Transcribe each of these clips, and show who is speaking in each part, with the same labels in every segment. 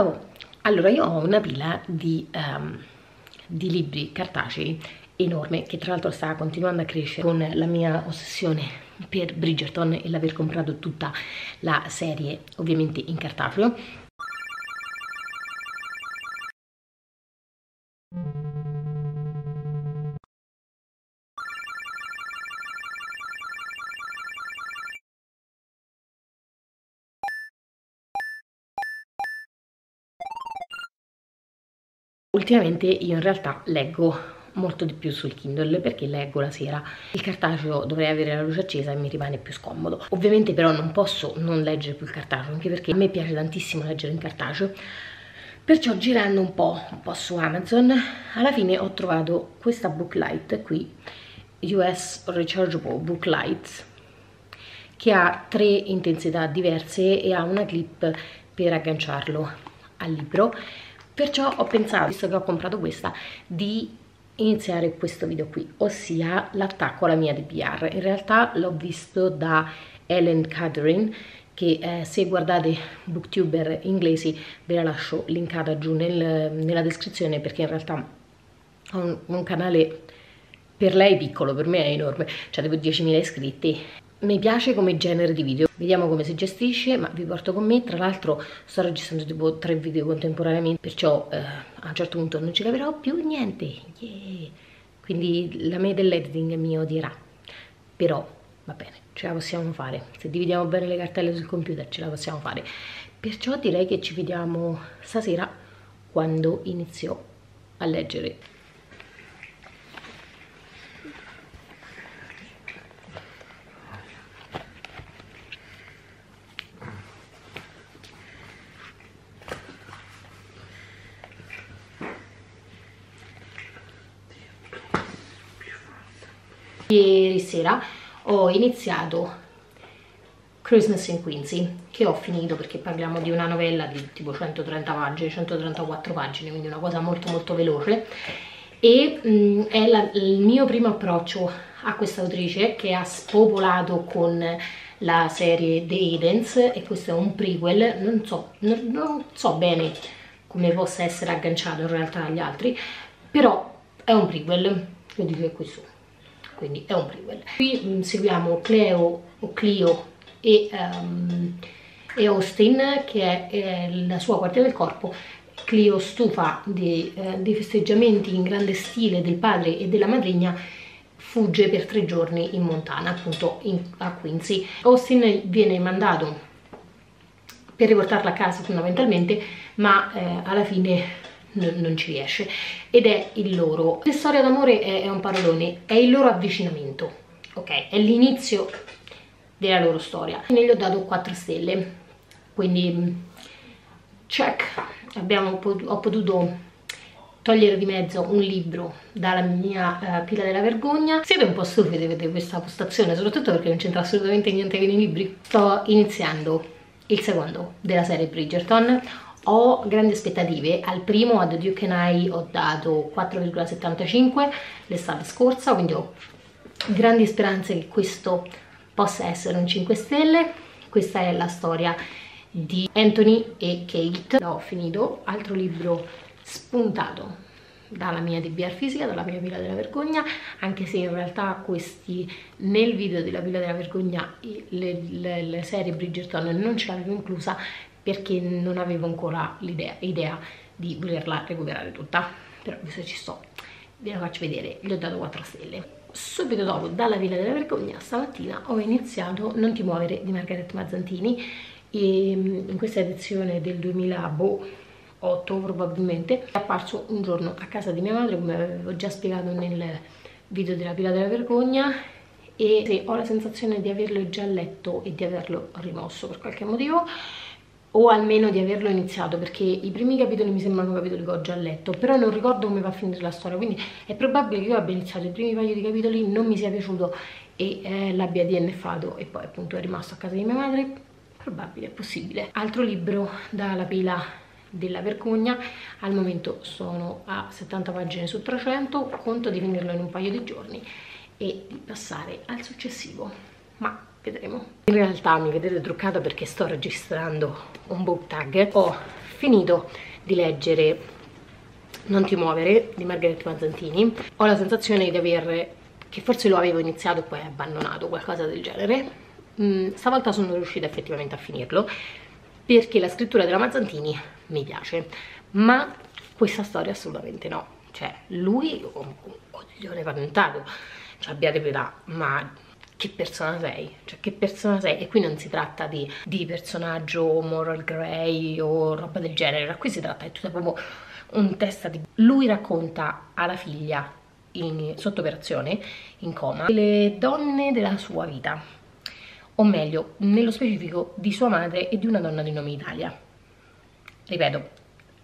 Speaker 1: Oh, allora io ho una pila di, um, di libri cartacei enorme che tra l'altro sta continuando a crescere con la mia ossessione per Bridgerton e l'aver comprato tutta la serie ovviamente in cartaceo Ultimamente io in realtà leggo molto di più sul Kindle perché leggo la sera. Il cartaceo dovrei avere la luce accesa e mi rimane più scomodo. Ovviamente però non posso non leggere più il cartaceo anche perché a me piace tantissimo leggere in cartaceo. Perciò girando un po', un po' su Amazon alla fine ho trovato questa booklight qui US Rechargeable Booklight che ha tre intensità diverse e ha una clip per agganciarlo al libro perciò ho pensato, visto che ho comprato questa, di iniziare questo video qui, ossia l'attacco alla mia DPR. In realtà l'ho visto da Ellen Catherine, che eh, se guardate booktuber inglesi ve la lascio linkata giù nel, nella descrizione perché in realtà ho un, un canale per lei piccolo, per me è enorme, cioè devo 10.000 iscritti mi piace come genere di video. Vediamo come si gestisce ma vi porto con me. Tra l'altro sto registrando tipo tre video contemporaneamente perciò eh, a un certo punto non ci laverò più niente. Yeah. quindi la me dell'editing mi odierà. Però va bene ce la possiamo fare. Se dividiamo bene le cartelle sul computer ce la possiamo fare. Perciò direi che ci vediamo stasera quando inizio a leggere Ieri sera ho iniziato Christmas in Quincy, che ho finito perché parliamo di una novella di tipo 130 pagine, 134 pagine, quindi una cosa molto molto veloce. E mh, mm, è la, il mio primo approccio a questa autrice che ha spopolato con la serie The Edens e questo è un prequel, non so, non, non so bene come possa essere agganciato in realtà agli altri, però è un prequel, quindi è questo quindi è un prequel. Qui mh, mm, seguiamo Cleo o Clio e, um, e Austin che è eh, la sua guardia del corpo Clio stufa dei, eh, dei festeggiamenti in grande stile del padre e della madrigna fugge per tre giorni in Montana, appunto in, a Quincy. Austin viene mandato per riportarla a casa fondamentalmente, ma eh, alla fine non ci riesce. Ed è il loro la storia d'amore è, è, un parolone è il loro avvicinamento ok? È l'inizio della loro storia. Ne gli ho dato 4 stelle quindi check. Abbiamo ho potuto togliere di mezzo un libro dalla mia uh, pila della vergogna. Siete un po' stufi di vedere questa postazione soprattutto perché non c'entra assolutamente niente con i libri. Sto iniziando il secondo della serie Bridgerton ho grandi aspettative. Al primo ad Duke and I ho dato 4,75 l'estate scorsa quindi ho grandi speranze che questo possa essere un 5 stelle. Questa è la storia di Anthony e Kate. L'ho finito. Altro libro spuntato dalla mia DBR fisica, dalla mia pila della vergogna, anche se in realtà questi nel video della pila della vergogna le, le, le serie Bridgerton non ce l'avevo inclusa perché non avevo ancora l'idea di volerla recuperare tutta. Però visto ci sto. Ve la faccio vedere. Gli ho dato 4 stelle. Subito dopo dalla Villa della Vergogna stamattina ho iniziato Non ti muovere di Margaret Mazzantini. E mm, in questa edizione del 2008 probabilmente è apparso un giorno a casa di mia madre come avevo già spiegato nel video della Villa della Vergogna e ho la sensazione di averlo già letto e di averlo rimosso per qualche motivo o almeno di averlo iniziato perché i primi capitoli mi sembrano capitoli che ho già letto però non ricordo come va a finire la storia quindi è probabile che io abbia iniziato i primi paio di capitoli non mi sia piaciuto e eh, l'abbia DNFato e poi appunto è rimasto a casa di mia madre. Probabile, è possibile. Altro libro dalla pila della vergogna. Al momento sono a 70 pagine su 300 conto di finirlo in un paio di giorni e di passare al successivo. Ma vedremo. In realtà mi vedete truccata perché sto registrando un book tag. Ho finito di leggere Non ti muovere di Margherita Mazzantini. Ho la sensazione di aver che forse lo avevo iniziato e poi abbandonato qualcosa del genere. Mm, stavolta sono riuscita effettivamente a finirlo perché la scrittura della Mazzantini mi piace ma questa storia assolutamente no. Cioè lui oh, un coglione paventato cioè abbiate pietà ma che persona sei, cioè che persona sei? E qui non si tratta di, di personaggio moral grey o roba del genere, qui si tratta di tutto proprio un testa di... lui racconta alla figlia in, sotto operazione, in coma, le donne della sua vita. O meglio, nello specifico di sua madre e di una donna di nome Italia. Ripeto,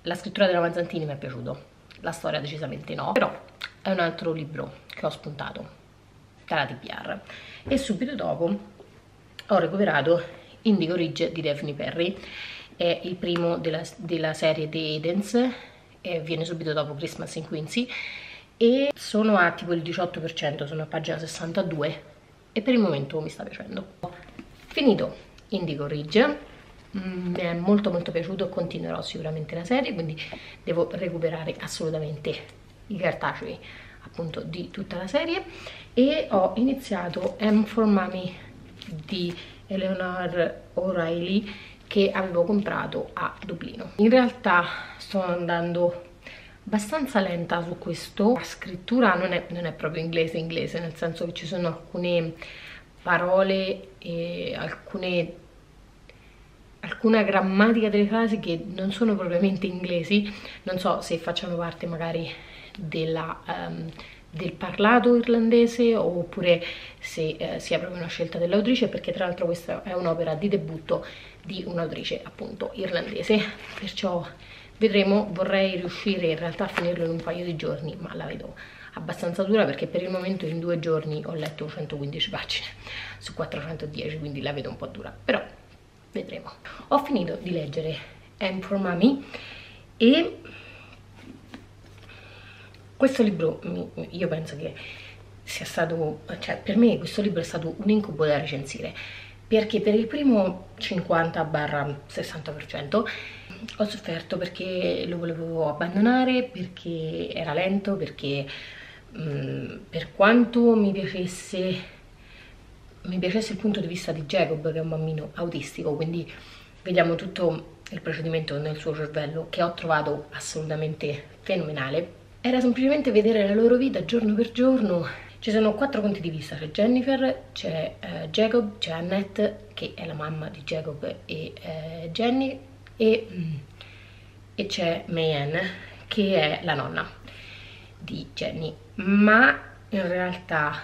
Speaker 1: la scrittura della Mazzantini mi è piaciuto la storia decisamente no, però è un altro libro che ho spuntato dalla TPR e subito dopo ho recuperato Indigo Ridge di Daphne Perry. È il primo della, della serie The Edens e viene subito dopo Christmas in Quincy. E sono a tipo il 18%, sono a pagina 62 e per il momento mi sta piacendo. Finito Indigo Ridge, mm, mi è molto molto piaciuto, continuerò sicuramente la serie, quindi devo recuperare assolutamente i cartacei appunto di tutta la serie e ho iniziato M for Mommy di Eleanor O'Reilly che avevo comprato a Dublino. In realtà sto andando abbastanza lenta su questo, la scrittura non è, non è proprio inglese inglese, nel senso che ci sono alcune parole e alcune alcuna grammatica delle frasi che non sono propriamente inglesi, non so se facciano parte magari della, um, del parlato irlandese oppure se eh, sia proprio una scelta dell'autrice perché tra l'altro questa è un'opera di debutto di un'autrice appunto irlandese. Perciò vedremo vorrei riuscire in realtà a finirlo in un paio di giorni ma la vedo abbastanza dura perché per il momento in due giorni ho letto 115 pagine su 410 quindi la vedo un po' dura. Però vedremo. Ho finito di leggere M for Mommy e questo libro io penso che sia stato, cioè per me questo libro è stato un incubo da recensire perché per il primo 50-60% ho sofferto perché lo volevo abbandonare, perché era lento, perché mh, mm, per quanto mi piacesse mi piacesse il punto di vista di Jacob che è un bambino autistico quindi vediamo tutto il procedimento nel suo cervello che ho trovato assolutamente fenomenale era semplicemente vedere la loro vita giorno per giorno. Ci sono quattro punti di vista, c'è Jennifer, c'è uh, Jacob, c'è Annette che è la mamma di Jacob e uh, Jenny e, mm, e c'è Mayanne che è la nonna di Jenny. Ma in realtà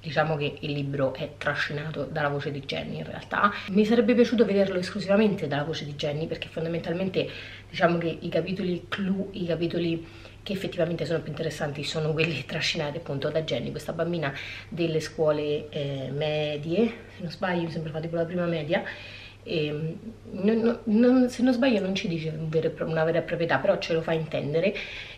Speaker 1: diciamo che il libro è trascinato dalla voce di Jenny in realtà mi sarebbe piaciuto vederlo esclusivamente dalla voce di Jenny perché fondamentalmente diciamo che i capitoli clou, i capitoli che effettivamente sono più interessanti sono quelli trascinati appunto da Jenny, questa bambina delle scuole eh, medie, se non sbaglio mi sembra fa tipo la prima media, e, non, non, se non sbaglio non ci dice una vera proprietà, però ce lo fa intendere,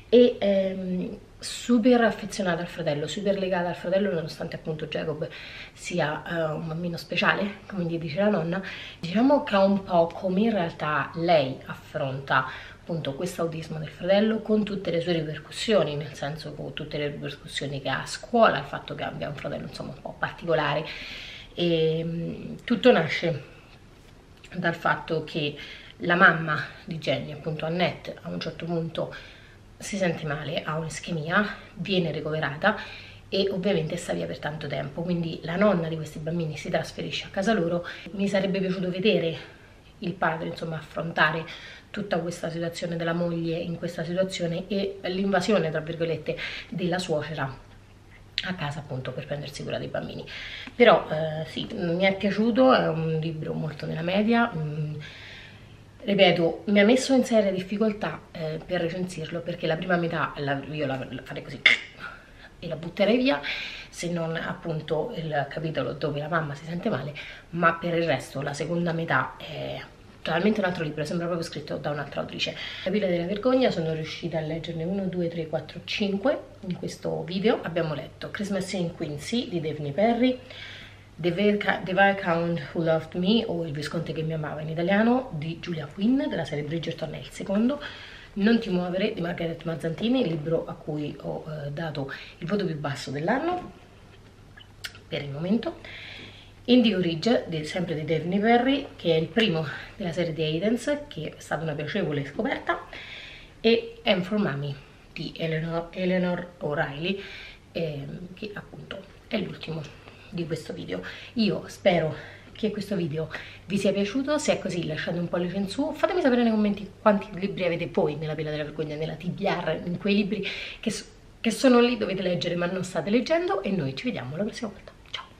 Speaker 1: e ehm, super affezionata al fratello, super legata al fratello nonostante appunto Jacob sia uh, un bambino speciale, come gli dice la nonna, diciamo che è un po' come in realtà lei affronta appunto questo autismo del fratello con tutte le sue ripercussioni, nel senso con tutte le ripercussioni che ha a scuola, il fatto che abbia un fratello insomma un po' particolare e mm, tutto nasce dal fatto che la mamma di Jenny, appunto Annette, a un certo punto si sente male, ha un'ischemia, viene ricoverata e ovviamente sta via per tanto tempo, quindi la nonna di questi bambini si trasferisce a casa loro. Mi sarebbe piaciuto vedere il padre insomma affrontare tutta questa situazione della moglie in questa situazione e l'invasione tra virgolette della suocera a casa appunto per prendersi cura dei bambini. Però eh, sì, mi è piaciuto, è un libro molto nella media mm, ripeto, mi ha messo in seria difficoltà eh, per recensirlo perché la prima metà la, io la, la farei così e la butterei via se non appunto il capitolo dove la mamma si sente male ma per il resto la seconda metà è totalmente un altro libro, sembra proprio scritto da un'altra autrice. La Villa della Vergogna, sono riuscita a leggerne 1, 2, 3, 4, 5 in questo video. Abbiamo letto Christmas in Quincy di Daphne Perry, The, Viscount Who Loved Me o Il Visconte che mi amava in italiano di Julia Quinn della serie Bridgerton è il secondo Non ti muovere di Margaret Mazzantini, il libro a cui ho eh, dato il voto più basso dell'anno per il momento Indigo Ridge, sempre di Daphne Perry, che è il primo della serie di Aidens, che è stata una piacevole scoperta, e M for Mami di Eleanor, O'Reilly, ehm, che appunto è l'ultimo di questo video. Io spero che questo video vi sia piaciuto, se è così lasciate un pollice in su, fatemi sapere nei commenti quanti libri avete voi nella pila della vergogna, nella TBR, in quei libri che, che sono lì, dovete leggere ma non state leggendo e noi ci vediamo la prossima volta.